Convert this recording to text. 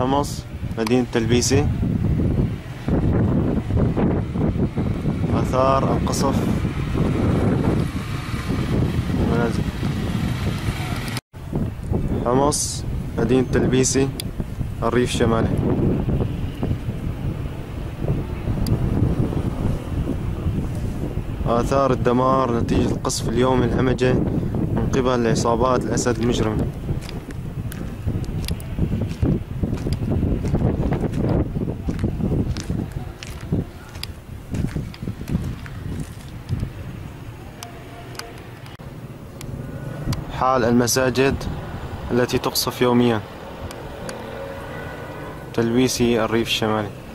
حمص مدينة تلبيسي. آثار القصف. منازل. حمص مدينة تلبيسي الريف الشمالي. آثار الدمار نتيجة القصف اليومي الهمجي من قبل عصابات الأسد المجرمة حال المساجد التي تقصف يوميا. تلويسي الريف الشمالي.